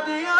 Adiós.